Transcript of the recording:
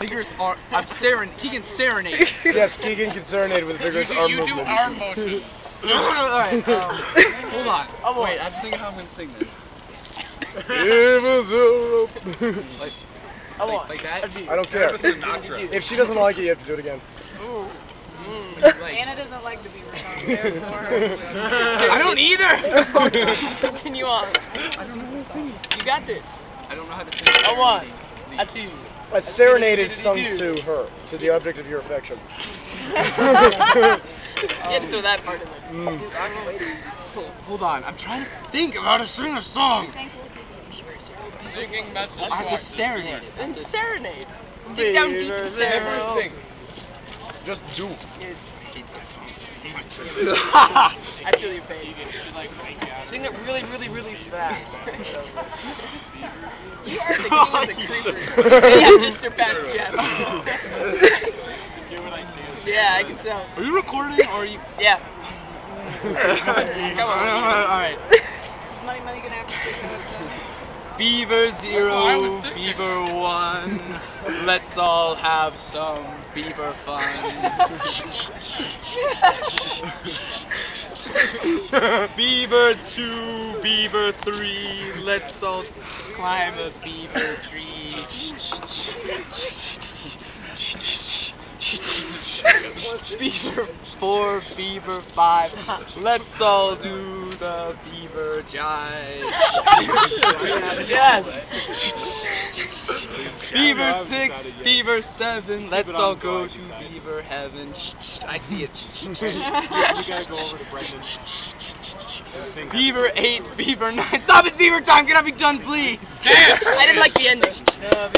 Vigorous arm. I'm staring. Keegan serenade. yes, Keegan can serenade with vigorous You, arm you do arm motion. Alright, um, hold on. Wait, I'm thinking how I'm gonna sing this. Like, I like, want. like that? I don't care. If she doesn't like it, you have to do it again. Like, Anna doesn't like the Beaver song, therefore. I don't either! Continue on. I don't know how to sing. You got this. I don't know how to sing. I want. Serenade. I see you. A serenade is sung to her, to the object of your affection. You had to throw that part in there. Mm. Hold on, I'm trying to think of how to sing a song. Singing message. I have to serenade it. And serenade. Dig down deep and serenade. Just do. I feel your pain. Sing it really, really, really fast. you are the king of the creepers. yeah, Mr. Jeff. yeah, I can tell. Are you recording or are you? Yeah. Come on. Alright. Money, money, gonna have to take. Beaver oh, I zero. Beaver one. Let's all have some Beaver fun. Beaver two, Beaver three. Let's all climb a Beaver tree. Beaver four, Beaver five. Let's all do the Beaver jive. yes. Beaver six, Beaver seven. Let's all go to Beaver heaven. I see it. gotta go over to Brendan. Beaver eight, Beaver nine. Stop it, Beaver time. Can I be done, please? I didn't like the ending. Uh, the ending.